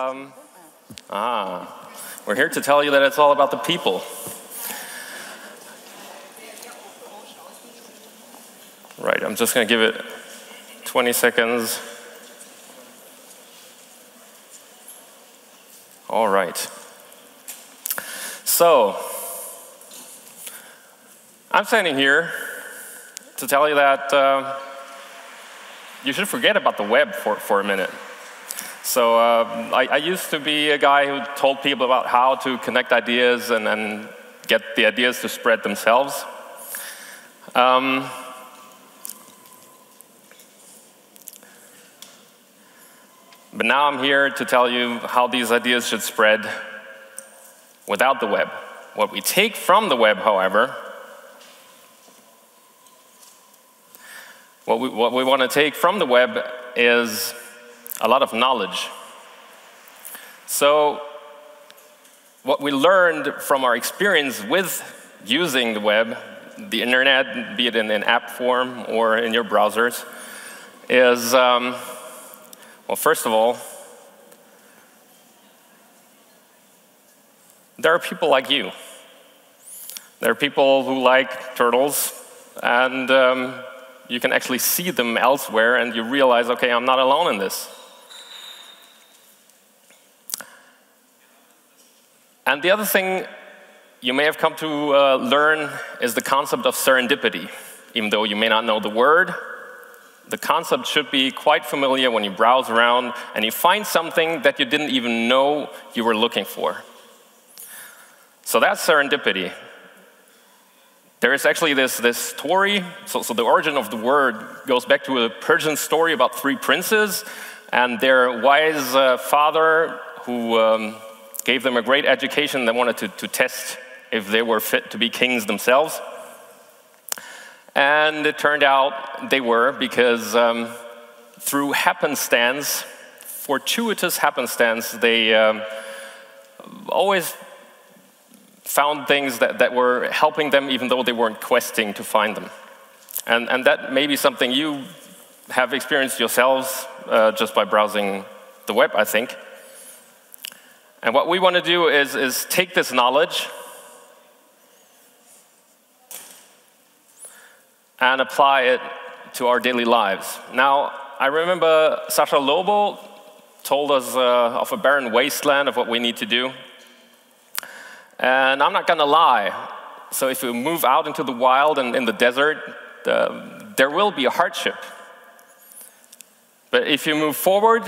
Um, ah, we're here to tell you that it's all about the people. Right, I'm just going to give it 20 seconds. All right. So, I'm standing here to tell you that uh, you should forget about the web for, for a minute. So, uh, I, I, used to be a guy who told people about how to connect ideas and, and get the ideas to spread themselves. Um, But now I'm here to tell you how these ideas should spread without the web. What we take from the web, however, what we, what we want to take from the web is a lot of knowledge. So, what we learned from our experience with using the web, the internet, be it in an app form or in your browsers, is um, well, first of all, there are people like you. There are people who like turtles, and um, you can actually see them elsewhere, and you realize, okay, I'm not alone in this. And the other thing you may have come to uh, learn is the concept of serendipity. Even though you may not know the word, the concept should be quite familiar when you browse around and you find something that you didn't even know you were looking for. So that's serendipity. There is actually this, this story, so, so the origin of the word goes back to a Persian story about three princes and their wise uh, father who um, gave them a great education They wanted to, to test if they were fit to be kings themselves. And it turned out they were because um, through happenstance, fortuitous happenstance, they um, always found things that, that were helping them even though they weren't questing to find them. And, and that may be something you have experienced yourselves uh, just by browsing the web, I think. And what we want to do is, is take this knowledge and apply it to our daily lives. Now, I remember Sascha Lobo told us uh, of a barren wasteland of what we need to do. And I'm not gonna lie. So, if you move out into the wild and in the desert, the, there will be a hardship. But if you move forward,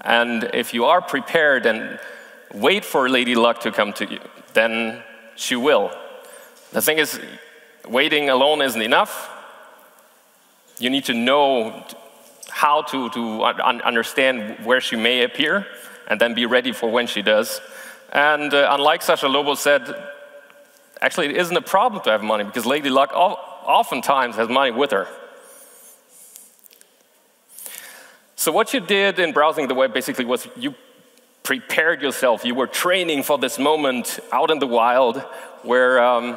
and if you are prepared and wait for Lady Luck to come to you, then she will. The thing is, waiting alone isn't enough. You need to know how to, to understand where she may appear and then be ready for when she does. And uh, unlike Sascha Lobo said, actually, it isn't a problem to have money because Lady Luck oftentimes has money with her. So, what you did in browsing the web basically was you prepared yourself. You were training for this moment out in the wild where um,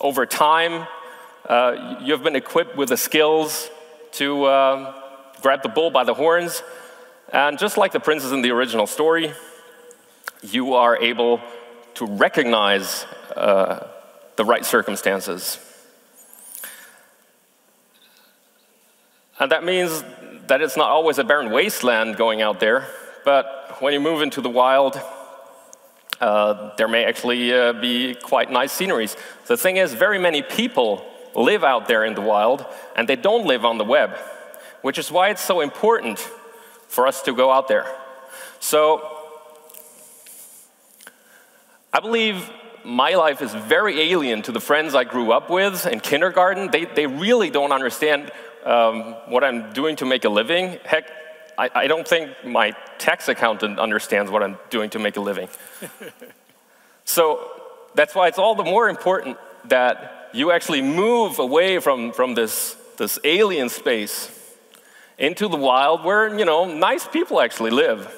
over time, uh, you've been equipped with the skills to uh, grab the bull by the horns. And just like the princes in the original story, you are able to recognize uh, the right circumstances. And that means that it's not always a barren wasteland going out there, but when you move into the wild, uh, there may actually uh, be quite nice sceneries. The thing is, very many people live out there in the wild, and they don't live on the web, which is why it's so important for us to go out there. So, I believe my life is very alien to the friends I grew up with in kindergarten. They, they really don't understand um, what I'm doing to make a living. Heck, I, I don't think my tax accountant understands what I'm doing to make a living. so that's why it's all the more important that you actually move away from, from this, this alien space into the wild where, you know, nice people actually live.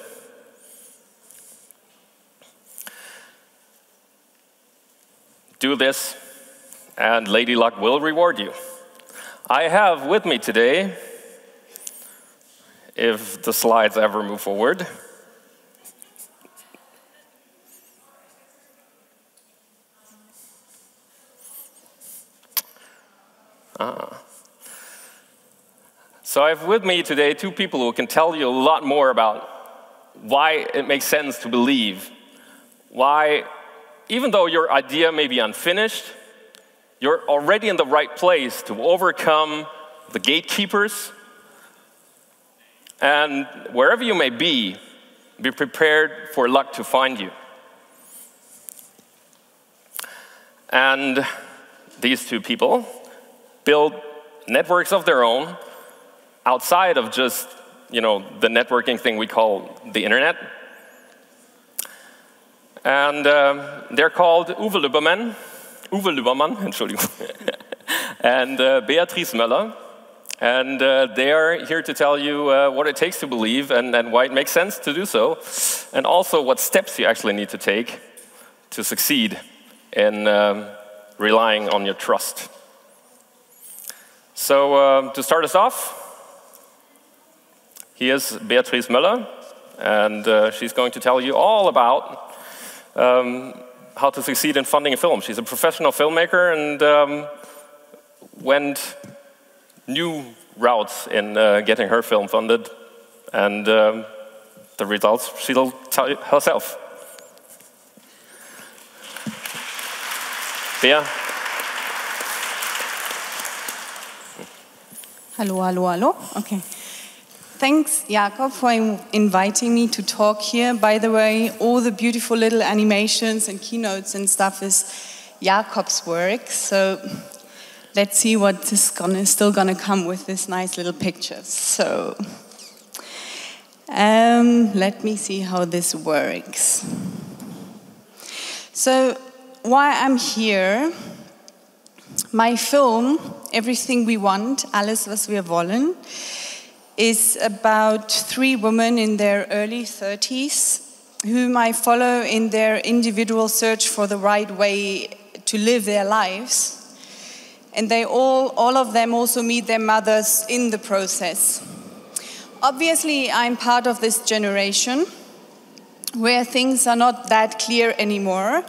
Do this, and Lady Luck will reward you. I have with me today, if the slides ever move forward, ah. So I have with me today two people who can tell you a lot more about why it makes sense to believe, why, even though your idea may be unfinished, you're already in the right place to overcome the gatekeepers. And wherever you may be, be prepared for luck to find you. And these two people build networks of their own outside of just you know, the networking thing we call the internet. And um, they're called Uwe Lübbermann, Uwe Lübbermann, Entschuldigung, and uh, Beatrice Möller. And uh, they are here to tell you uh, what it takes to believe and, and why it makes sense to do so, and also what steps you actually need to take to succeed in um, relying on your trust. So, uh, to start us off, here's Beatrice Möller, and uh, she's going to tell you all about um, how to succeed in funding a film. She's a professional filmmaker and um, went new routes in uh, getting her film funded, and um, the results she'll tell you herself. Bea? Hallo, hallo, hallo. Okay. Thanks, Jakob, for inviting me to talk here. By the way, all the beautiful little animations and keynotes and stuff is Jakob's work. So let's see what is gonna, still going to come with this nice little pictures. So um, let me see how this works. So why I'm here, my film, Everything We Want, Alles, was wir wollen, is about three women in their early 30s whom I follow in their individual search for the right way to live their lives. And they all, all of them also meet their mothers in the process. Obviously, I'm part of this generation where things are not that clear anymore.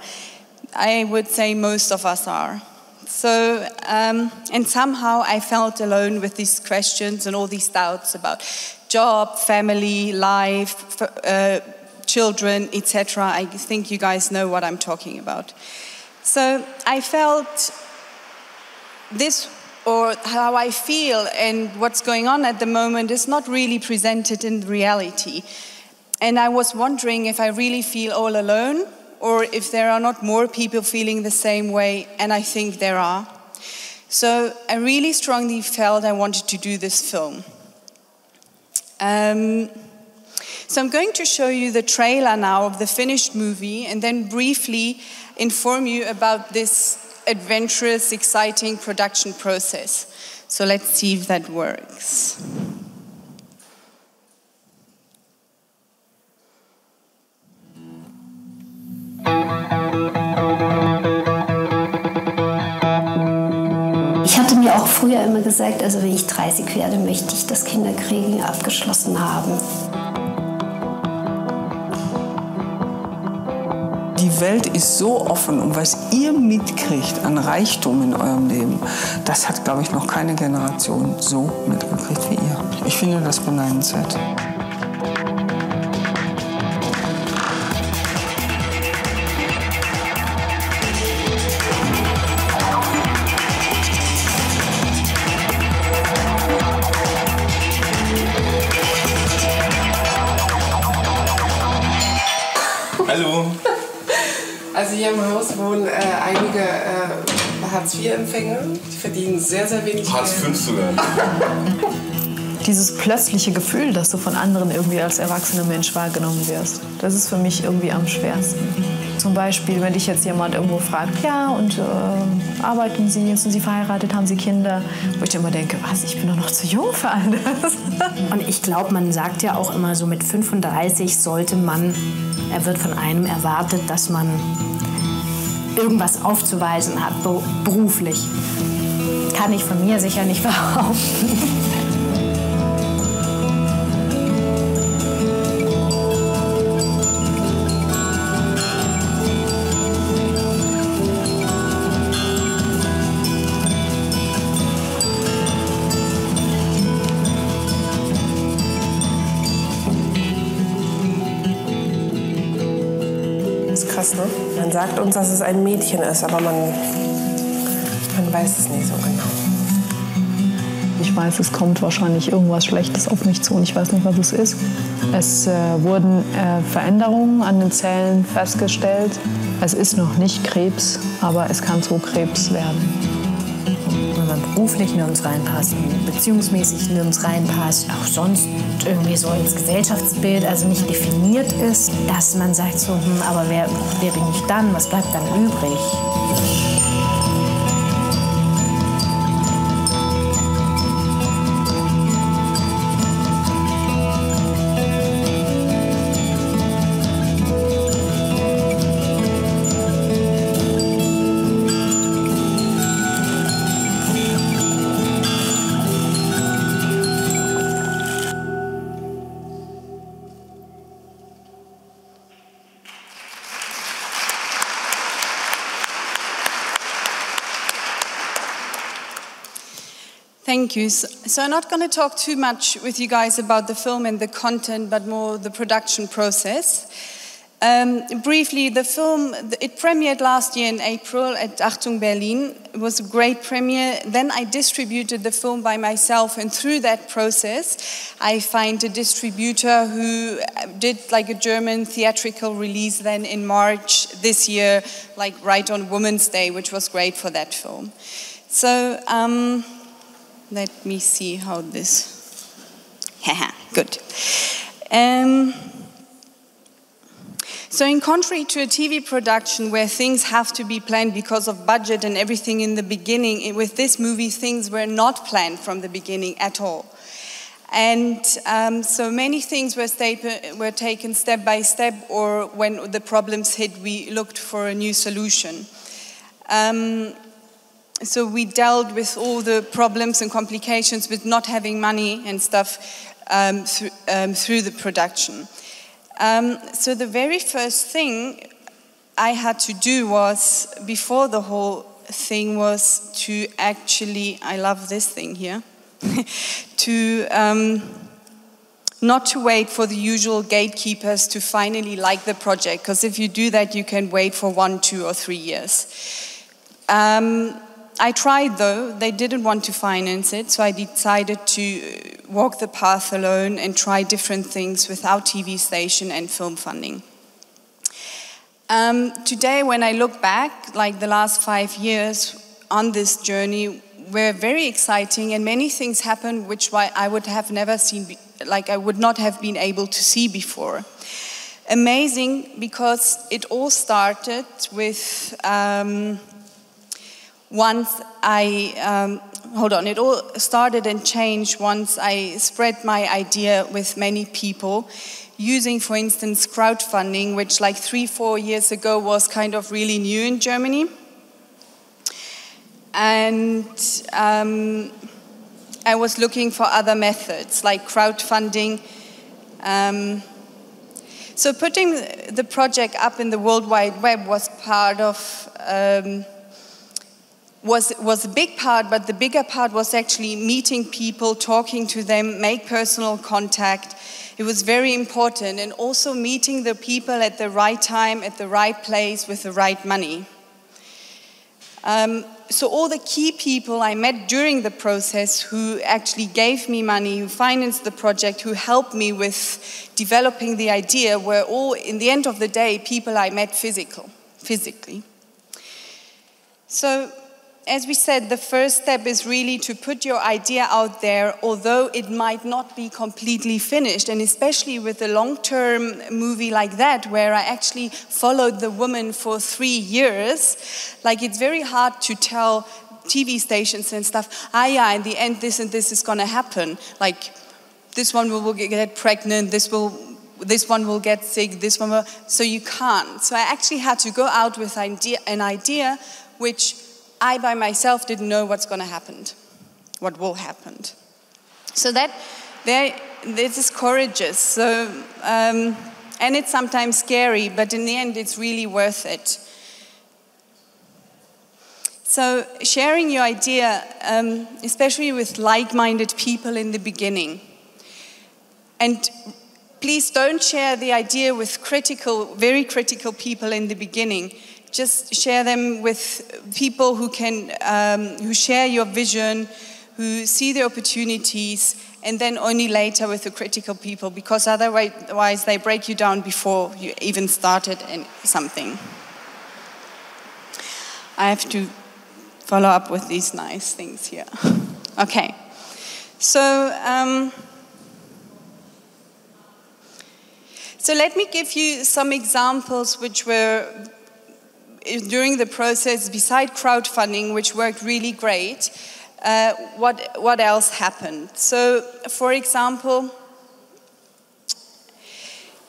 I would say most of us are. So, um, and somehow I felt alone with these questions and all these doubts about job, family, life, uh, children, etc. I think you guys know what I'm talking about. So I felt this, or how I feel and what's going on at the moment, is not really presented in reality. And I was wondering if I really feel all alone or if there are not more people feeling the same way, and I think there are. So I really strongly felt I wanted to do this film. Um, so I'm going to show you the trailer now of the finished movie and then briefly inform you about this adventurous, exciting production process. So let's see if that works. Ich hatte mir auch früher immer gesagt, also wenn ich 30 werde, möchte ich das Kinderkriegen abgeschlossen haben. Die Welt ist so offen und was ihr mitkriegt an Reichtum in eurem Leben, das hat, glaube ich, noch keine Generation so mitgekriegt wie ihr. Ich finde das beneidenswert. Hartz-IV-Empfänger. Die verdienen sehr, sehr wenig Hartz V sogar. Dieses plötzliche Gefühl, dass du von anderen irgendwie als erwachsener Mensch wahrgenommen wirst, das ist für mich irgendwie am schwersten. Zum Beispiel, wenn dich jetzt jemand irgendwo fragt, ja, und äh, arbeiten Sie, sind Sie verheiratet, haben Sie Kinder? Wo ich immer denke, was, ich bin doch noch zu jung für all das. Und ich glaube, man sagt ja auch immer so, mit 35 sollte man, er wird von einem erwartet, dass man irgendwas aufzuweisen hat, beruflich. Kann ich von mir sicher nicht behaupten. Sagt uns, dass es ein Mädchen ist, aber man, man weiß es nicht so genau. Ich weiß, es kommt wahrscheinlich irgendwas Schlechtes auf mich zu und ich weiß nicht, was es ist. Es äh, wurden äh, Veränderungen an den Zellen festgestellt. Es ist noch nicht Krebs, aber es kann zu Krebs werden wenn man beruflich nirgends reinpasst, beziehungsmäßig nirgends reinpasst, auch sonst irgendwie so ins Gesellschaftsbild, also nicht definiert ist, dass man sagt so, hm, aber wer, wer bin ich dann, was bleibt dann übrig? Thank you. So, I'm not going to talk too much with you guys about the film and the content, but more the production process. Um, briefly, the film, it premiered last year in April at Achtung Berlin. It was a great premiere. Then I distributed the film by myself, and through that process, I find a distributor who did like a German theatrical release then in March this year, like right on Women's Day, which was great for that film. So, um, let me see how this. Good. Um, so, in contrary to a TV production where things have to be planned because of budget and everything in the beginning, with this movie, things were not planned from the beginning at all. And um, so many things were, were taken step by step, or when the problems hit, we looked for a new solution. Um, so we dealt with all the problems and complications with not having money and stuff um, th um, through the production. Um, so the very first thing I had to do was, before the whole thing, was to actually, I love this thing here, to um, not to wait for the usual gatekeepers to finally like the project, because if you do that, you can wait for one, two, or three years. Um, I tried though, they didn't want to finance it, so I decided to walk the path alone and try different things without TV station and film funding. Um, today, when I look back, like the last five years on this journey, were very exciting, and many things happened which I would have never seen, like I would not have been able to see before. Amazing because it all started with. Um, once I, um, hold on, it all started and changed once I spread my idea with many people using, for instance, crowdfunding, which like three, four years ago was kind of really new in Germany. And um, I was looking for other methods like crowdfunding. Um, so putting the project up in the World Wide Web was part of um, was, was a big part, but the bigger part was actually meeting people, talking to them, make personal contact. It was very important, and also meeting the people at the right time, at the right place, with the right money. Um, so, all the key people I met during the process who actually gave me money, who financed the project, who helped me with developing the idea, were all, in the end of the day, people I met physical, physically. So, as we said, the first step is really to put your idea out there, although it might not be completely finished. And especially with a long term movie like that, where I actually followed the woman for three years, like it's very hard to tell TV stations and stuff, ah, yeah, in the end, this and this is going to happen. Like, this one will get pregnant, this will this one will get sick, this one will, so you can't. So I actually had to go out with an idea which I by myself didn't know what's going to happen, what will happen. So that there, this is courageous. So, um, and it's sometimes scary, but in the end, it's really worth it. So, sharing your idea, um, especially with like minded people in the beginning, and please don't share the idea with critical, very critical people in the beginning. Just share them with people who can, um, who share your vision, who see the opportunities, and then only later with the critical people, because otherwise they break you down before you even started in something. I have to follow up with these nice things here. Okay, so. Um, So let me give you some examples which were during the process, beside crowdfunding, which worked really great, uh, what, what else happened? So, for example,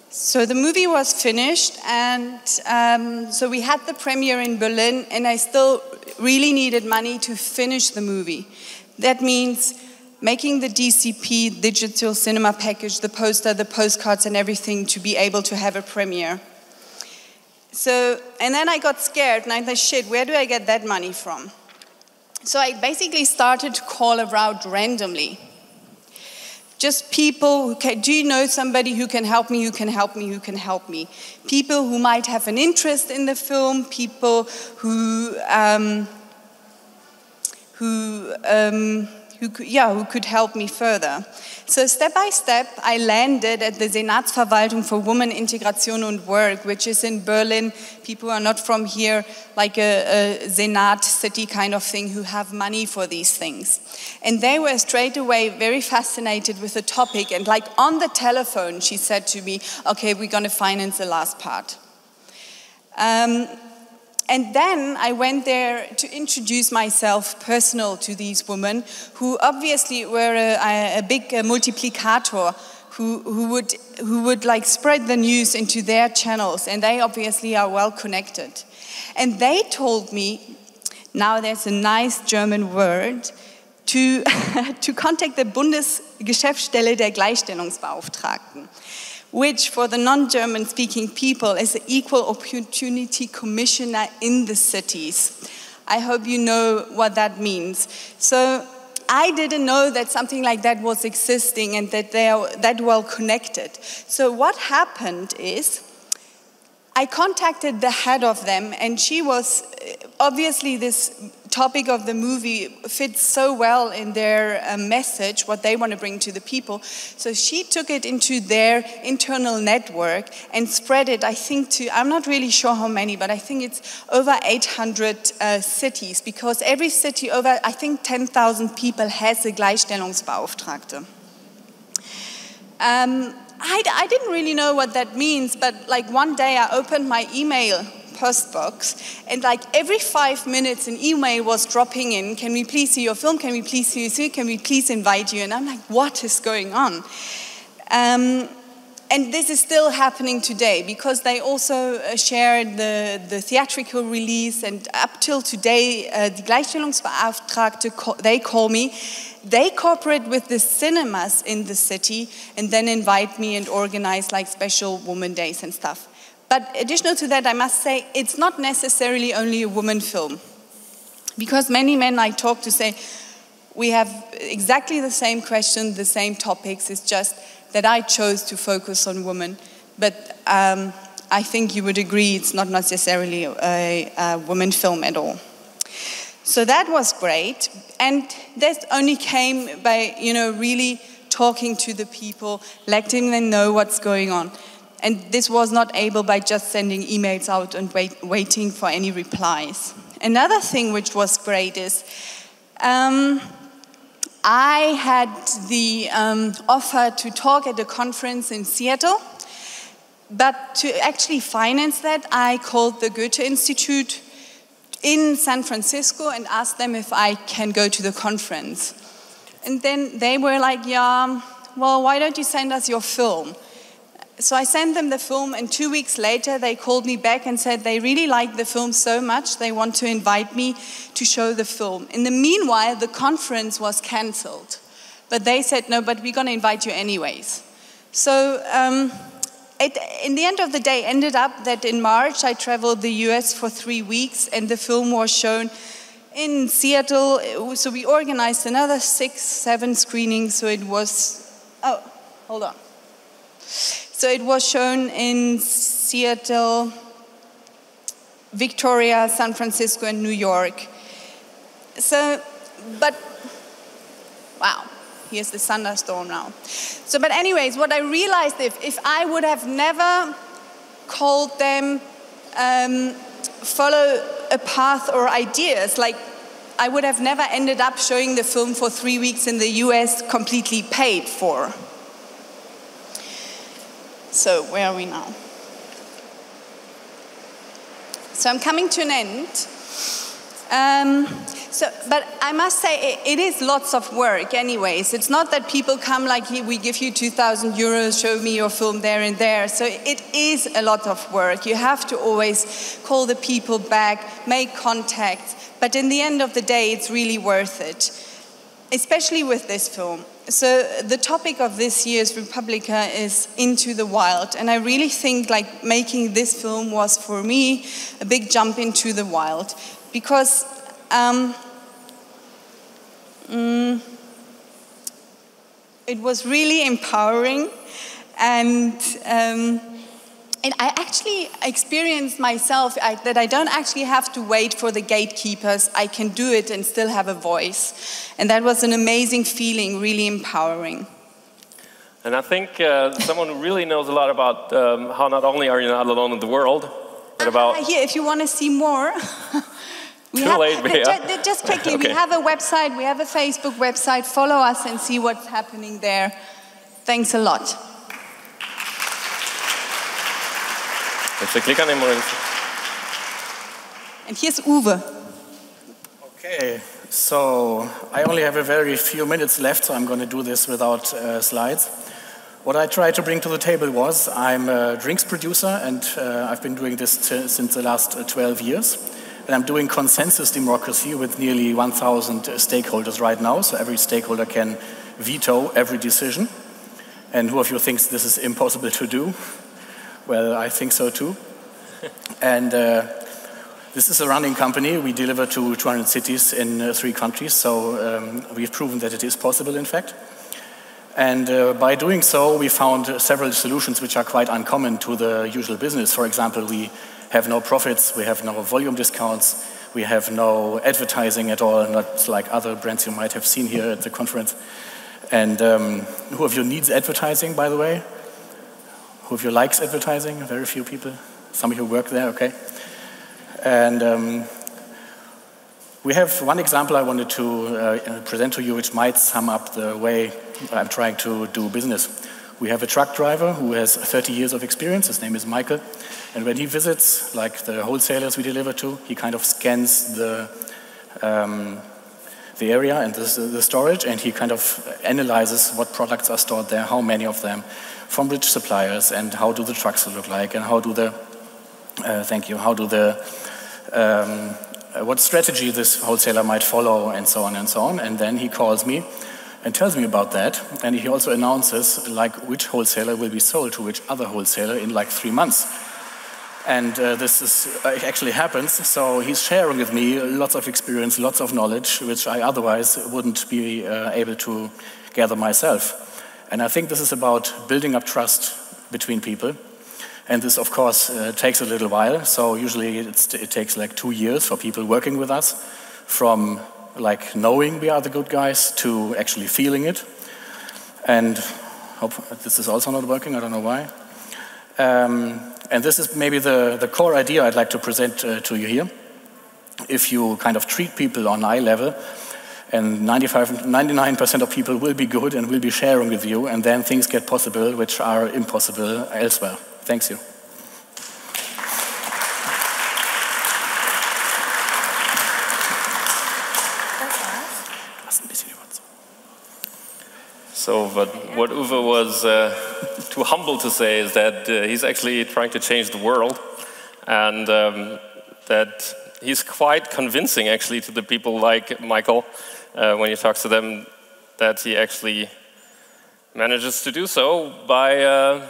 so the movie was finished, and um, so we had the premiere in Berlin, and I still really needed money to finish the movie. That means making the DCP digital cinema package, the poster, the postcards, and everything to be able to have a premiere. So, and then I got scared and I thought, shit, where do I get that money from? So I basically started to call around randomly. Just people who can, do you know somebody who can help me, who can help me, who can help me? People who might have an interest in the film, people who, um, who, um, who could, yeah, who could help me further. So step by step, I landed at the Senatsverwaltung for Women, Integration und Work, which is in Berlin. People are not from here, like a, a Senat city kind of thing, who have money for these things. And they were straight away very fascinated with the topic. And like on the telephone, she said to me, okay, we're going to finance the last part. Um, and then I went there to introduce myself personal to these women who obviously were a, a big multiplicator who, who, would, who would like spread the news into their channels and they obviously are well connected. And they told me, now there's a nice German word, to, to contact the Bundesgeschäftsstelle der Gleichstellungsbeauftragten which for the non-German speaking people is the Equal Opportunity Commissioner in the cities. I hope you know what that means. So I didn't know that something like that was existing and that they are that well connected. So what happened is I contacted the head of them, and she was obviously this topic of the movie fits so well in their uh, message, what they want to bring to the people. So she took it into their internal network and spread it, I think, to, I'm not really sure how many, but I think it's over 800 uh, cities, because every city, over, I think, 10,000 people has a Gleichstellungsbeauftragte. Um, I, I didn't really know what that means, but like one day I opened my email post box and like every five minutes an email was dropping in can we please see your film? Can we please see you can we please invite you? And i'm like what is going on? Um, and this is still happening today because they also uh, shared the, the theatrical release and up till today uh, the Gleichstellungsbeauftragte they call me. They cooperate with the cinemas in the city and then invite me and organize like special woman days and stuff. But additional to that i must say it's not necessarily only a woman film. Because many men i talk to say we have exactly the same questions the same topics. It's just that I chose to focus on women. But um, I think you would agree it's not necessarily a, a woman film at all. So that was great. And that only came by, you know, really talking to the people, letting them know what's going on. And this was not able by just sending emails out and wait, waiting for any replies. Another thing which was great is um, I had the um, offer to talk at a conference in Seattle, but to actually finance that, I called the Goethe Institute in San Francisco and asked them if I can go to the conference. And then they were like, Yeah, well, why don't you send us your film? So I sent them the film, and two weeks later, they called me back and said they really like the film so much they want to invite me to show the film. In the meanwhile, the conference was cancelled, but they said no, but we're going to invite you anyways. So um, it, in the end of the day, ended up that in March I traveled the U.S. for three weeks, and the film was shown in Seattle. So we organized another six, seven screenings. So it was oh, hold on. So it was shown in Seattle, Victoria, San Francisco, and New York. So, but wow, here's the thunderstorm now. So, but anyways, what I realized if if I would have never called them um, follow a path or ideas, like I would have never ended up showing the film for three weeks in the US completely paid for. So, where are we now? So, I'm coming to an end. Um, so, but I must say, it, it is lots of work, anyways. It's not that people come like, we give you 2,000 euros, show me your film there and there. So, it is a lot of work. You have to always call the people back, make contact. But in the end of the day, it's really worth it, especially with this film. So the topic of this year's re:publica is Into the Wild, and I really think like making this film was for me a big jump into the wild because um, mm, it was really empowering and. Um, and I actually experienced myself I, that I don't actually have to wait for the gatekeepers. I can do it and still have a voice. And that was an amazing feeling, really empowering. And I think uh, someone who really knows a lot about um, how not only are you not alone in the world, but about. Uh, here, if you want to see more. we have, late, yeah. just quickly, okay. we have a website, we have a Facebook website. Follow us and see what's happening there. Thanks a lot. Jetzt klick an den And here's Uwe. Okay, so I only have a very few minutes left, so I'm going to do this without uh, slides. What I tried to bring to the table was I'm a drinks producer, and uh, I've been doing this since the last uh, 12 years. And I'm doing consensus democracy with nearly 1,000 stakeholders right now, so every stakeholder can veto every decision. And who of you thinks this is impossible to do? Well, I think so too. and uh, this is a running company. We deliver to 200 cities in uh, three countries, so um, we've proven that it is possible, in fact. And uh, by doing so, we found several solutions which are quite uncommon to the usual business. For example, we have no profits, we have no volume discounts, we have no advertising at all, not like other brands you might have seen here at the conference. And um, who of you needs advertising, by the way? Who of you likes advertising? Very few people. Some of you work there, okay. And um, we have one example I wanted to uh, present to you, which might sum up the way I'm trying to do business. We have a truck driver who has 30 years of experience. His name is Michael. And when he visits, like the wholesalers we deliver to, he kind of scans the, um, the area and the, the storage, and he kind of analyzes what products are stored there, how many of them, from which suppliers and how do the trucks look like and how do the, uh, thank you, how do the, um, what strategy this wholesaler might follow and so on and so on. And then he calls me and tells me about that. And he also announces like which wholesaler will be sold to which other wholesaler in like three months. And uh, this is, uh, actually happens. So he's sharing with me lots of experience, lots of knowledge, which I otherwise wouldn't be uh, able to gather myself. And I think this is about building up trust between people. And this, of course, uh, takes a little while. So usually it takes like two years for people working with us, from like knowing we are the good guys to actually feeling it. And hope this is also not working. I don't know why. Um, and this is maybe the, the core idea I'd like to present uh, to you here. If you kind of treat people on eye level, and 95, 99% of people will be good and will be sharing with you, and then things get possible which are impossible elsewhere. Thanks you. So, but what Uwe was uh, too humble to say is that uh, he's actually trying to change the world, and um, that he's quite convincing actually to the people like Michael uh, when he talks to them that he actually manages to do so by uh,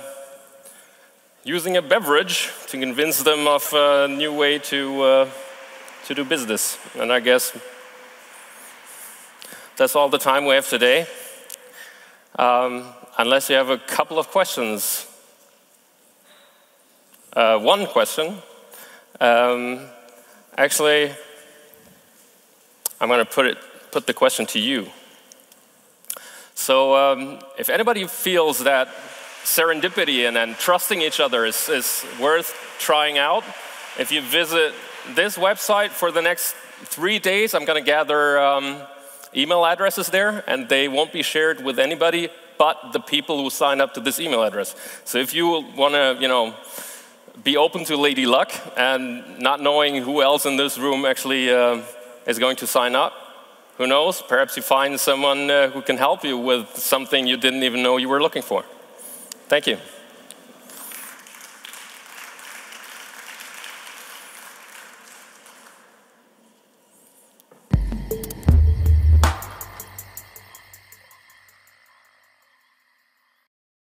using a beverage to convince them of a new way to, uh, to do business. And I guess that's all the time we have today. Um, unless you have a couple of questions uh, one question. Um, actually, I'm going to put, it, put the question to you. So, um, if anybody feels that serendipity and, and trusting each other is, is worth trying out, if you visit this website for the next three days, I'm going to gather um, email addresses there, and they won't be shared with anybody but the people who sign up to this email address. So if you want to, you know, be open to Lady Luck and not knowing who else in this room actually uh, is going to sign up, who knows? Perhaps you find someone uh, who can help you with something you didn't even know you were looking for. Thank you.